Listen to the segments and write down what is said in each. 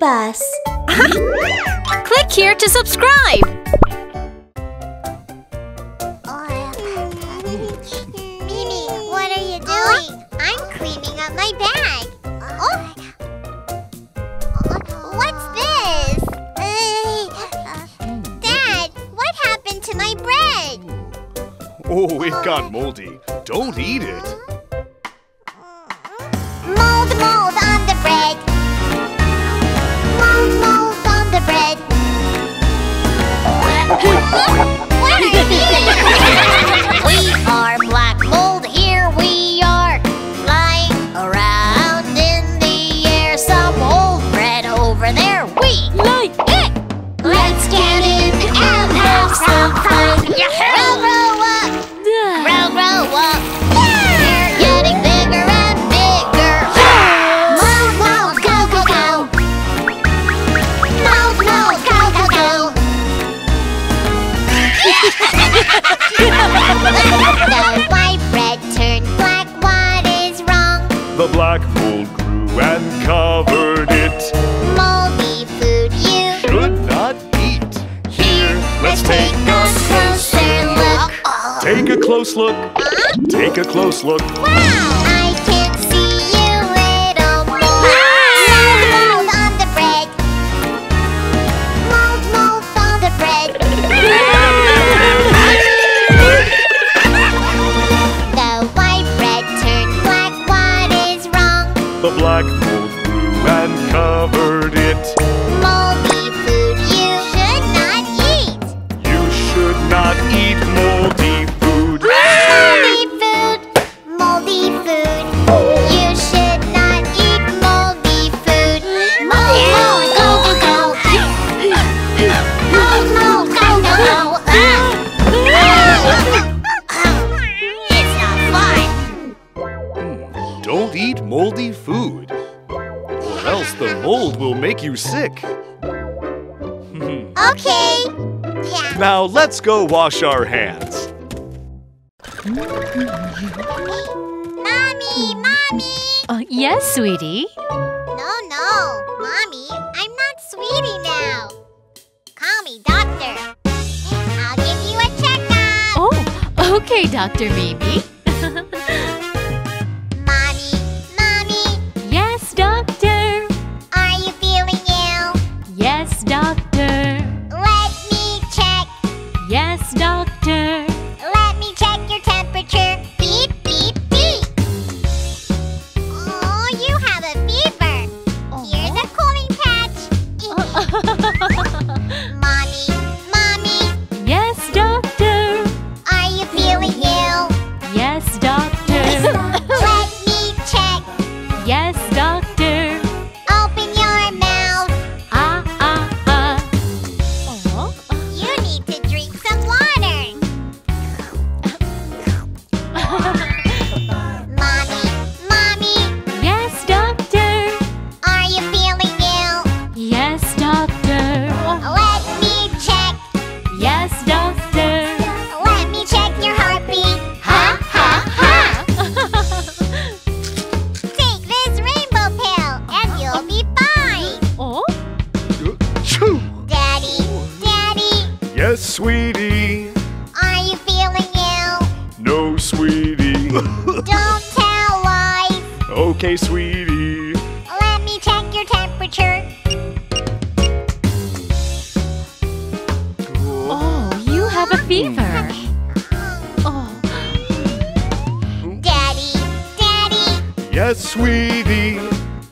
Bus. Click here to subscribe. Mimi, what are you doing? I'm cleaning up my bag. Oh! What's this? Hmm. Dad, what happened to my bread? Oh, it got moldy. Don't eat it. 我我。Let's take a closer look. Take a close look. Take a close look. Wow! you sick. okay. Yeah. Now let's go wash our hands. mommy, mommy. Uh, yes, sweetie. No, no, mommy. I'm not sweetie now. Call me doctor. I'll give you a checkup. Oh, okay, Dr. Mimi. sweetie. Don't tell lies. Okay, sweetie. Let me check your temperature. Oh, you have a fever. oh. Daddy, Daddy. Yes, sweetie.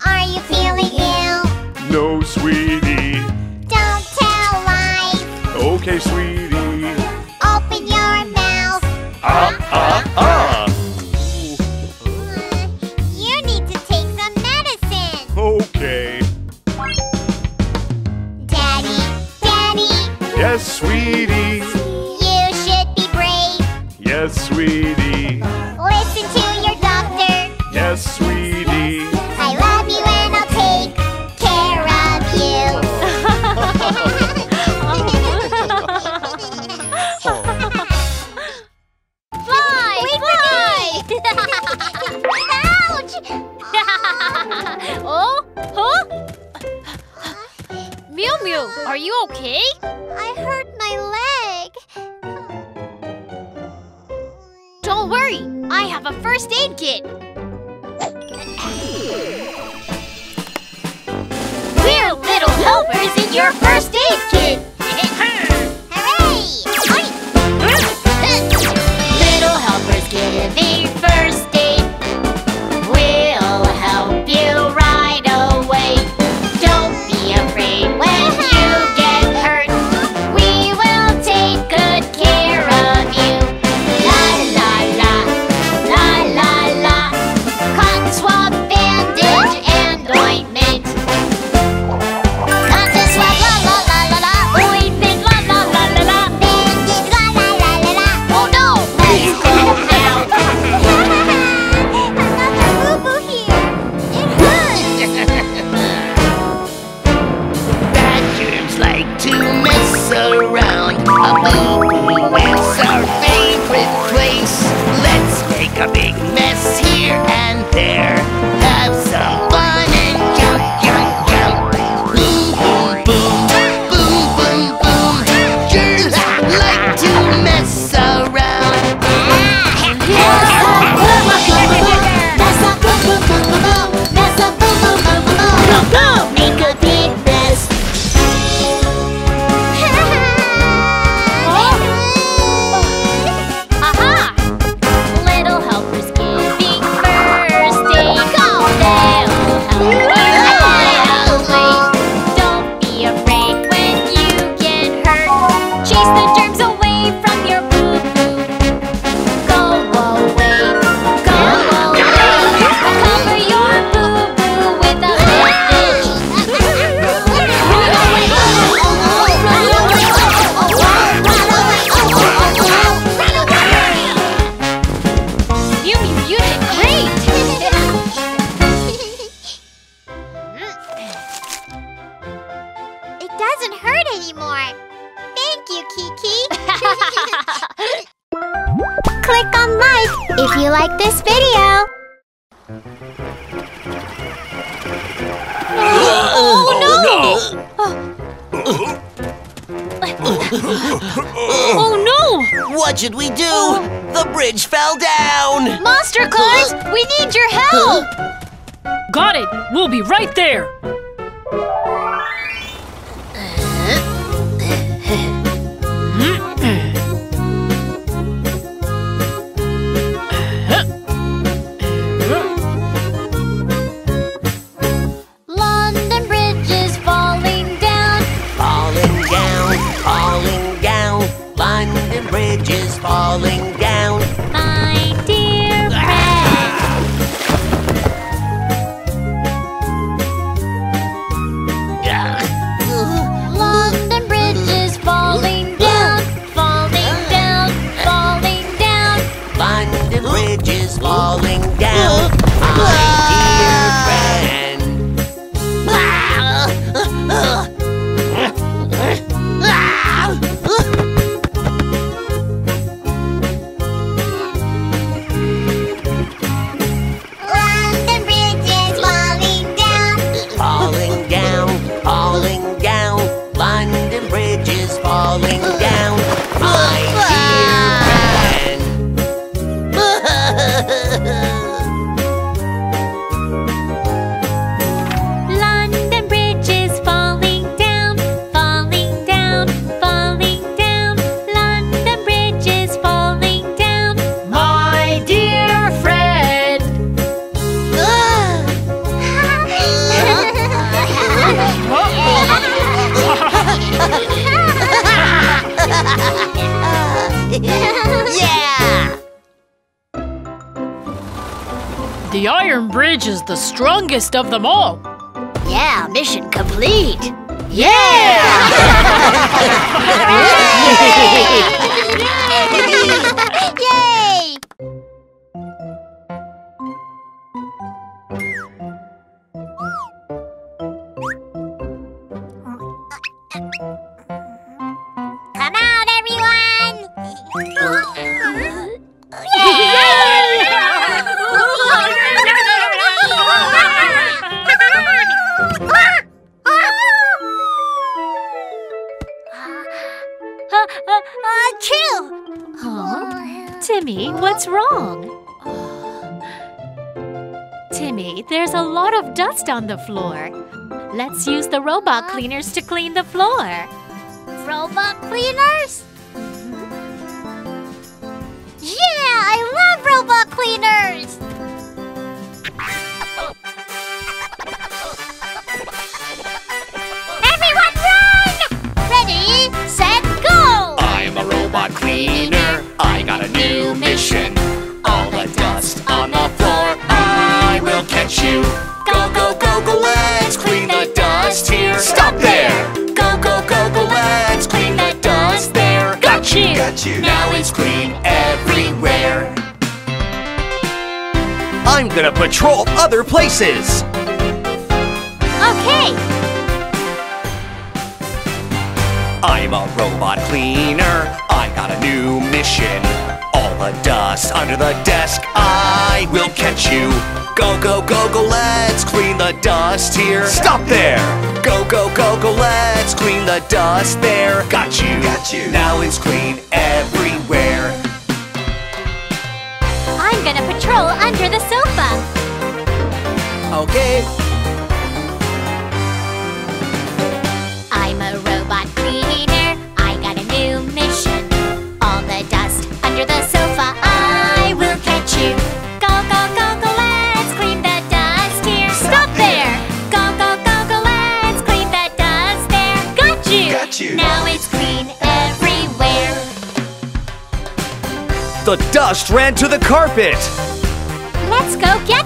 Are you feeling ill? No, sweetie. Don't tell lies. Okay, sweetie. Yes, sweetie. You should be brave. Yes, sweetie. Listen to your doctor. Yes, sweetie. Romeo, are you okay? I hurt my leg. Don't worry, I have a first aid kit. We're little helpers in your first aid kit. Hooray! Little helpers giving should we do? The bridge fell down! Monster Cars, we need your help! Got it! We'll be right there! bridge is the strongest of them all. Yeah, mission complete. Yeah! on the floor. Let's use the robot cleaners to clean the floor. Robot cleaners? Patrol other places. Okay, I'm a robot cleaner. I got a new mission. All the dust under the desk, I will catch you. Go, go, go, go, let's clean the dust here. Stop there! Go, go, go, go, let's clean the dust there. Got you. Got you. Now it's clean everywhere. I'm gonna patrol under the sofa. Okay. I'm a robot cleaner. I got a new mission. All the dust under the sofa, I will catch you. Go, go, go, go, let's clean the dust here. Stop there! Go, go, go, go, let's clean the dust there. Got you! Got you. Now it's clean everywhere. The dust ran to the carpet. Let's go get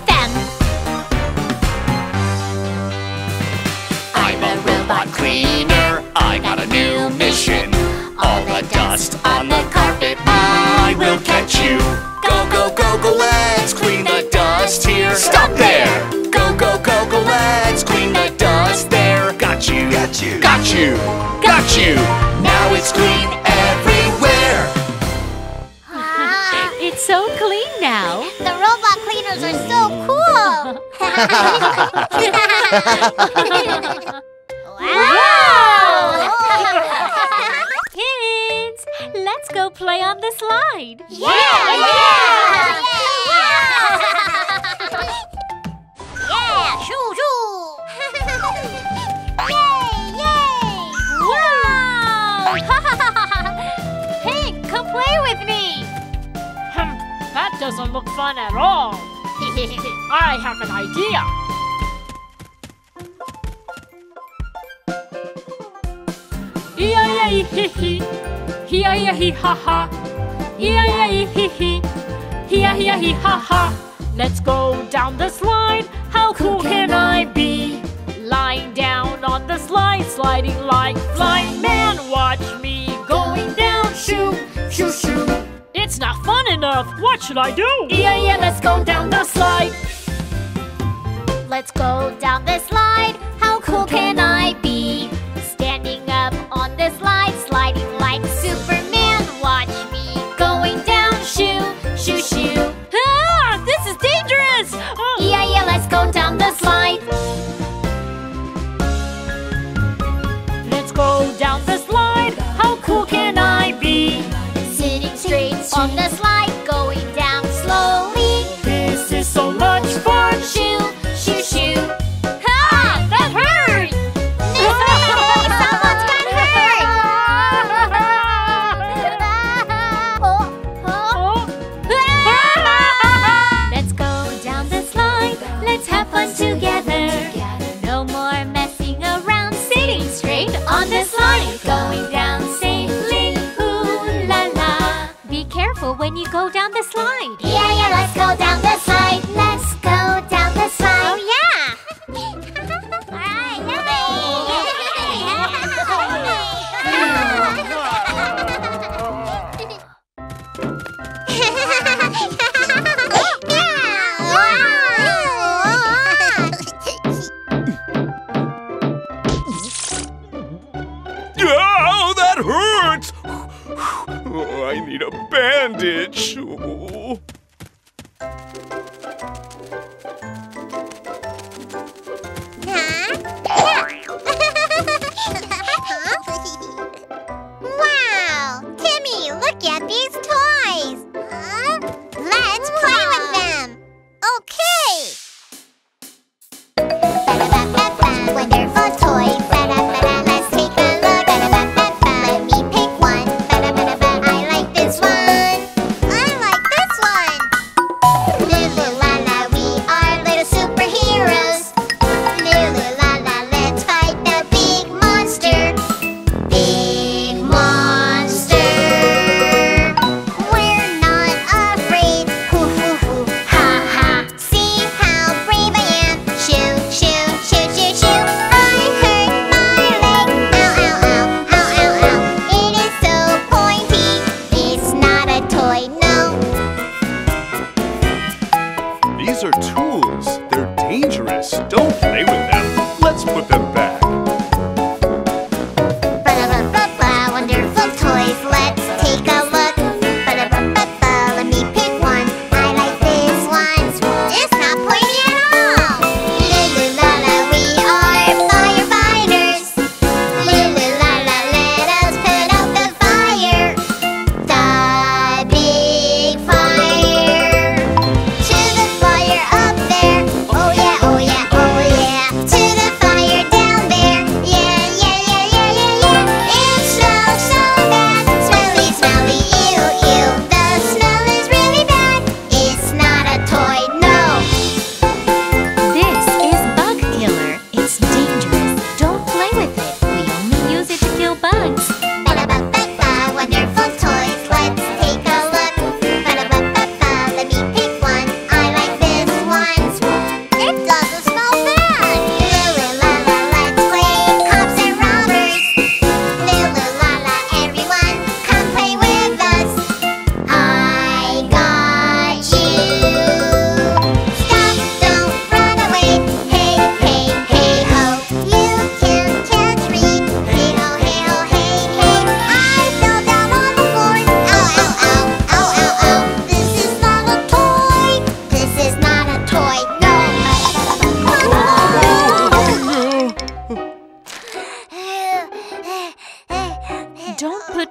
got a new mission. All the dust on the carpet, I will catch you. Go, go, go, go, let's clean the dust here. Stop there! Go, go, go, go, let's clean the dust there. Got you. Got you. Got you. Got you. Now it's clean everywhere. Ah, it's so clean now. The robot cleaners are so cool! let's go play on the slide. yeah! Yeah! Yeah! Yeah! yeah. yeah. Shoo shoo! yay! Yay! Wow! Pink, come play with me. Hmm, that doesn't look fun at all. I have an idea. E-I-E-hee-hee. Hee-I-E-hee-ha-ha. E-I-E-hee-hee. Hee-I-E-hee-ha-ha. Let's go down the slide. How cool can I be? Lying down on the slide, sliding like flying man. Watch me going down. Shoo, shoo, shoo. It's not fun enough. What should I do? Yeah, yeah, let's go down the slide. Let's go down the slide. How cool can I when you go down the slide. Yeah, yeah, let's go down the slide. Let's go down the slide. Oh, yeah.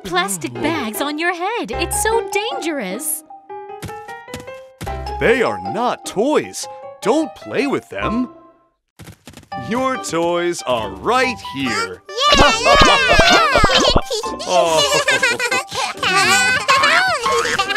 plastic bags on your head. It's so dangerous. They are not toys. Don't play with them. Your toys are right here. Oh, yeah, yeah. oh.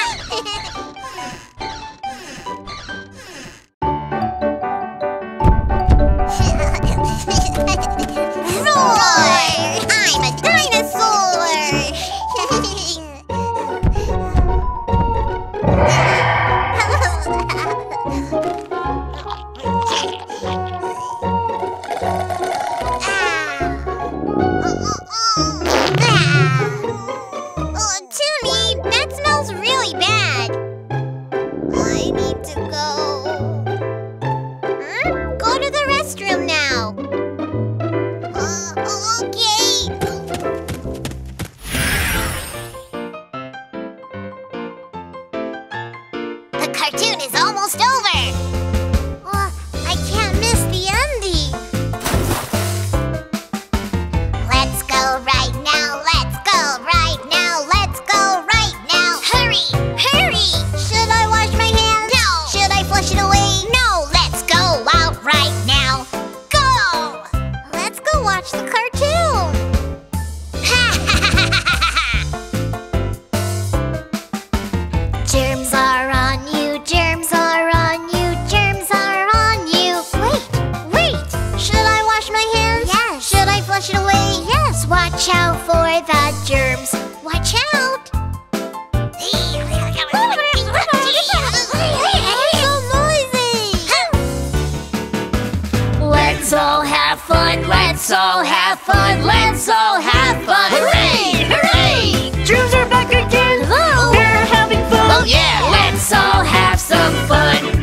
Let's all have fun, let's all have fun, let's all have fun. Hooray! Hooray! Drews are back again. Hello! We're having fun. Oh yeah! Let's all have some fun.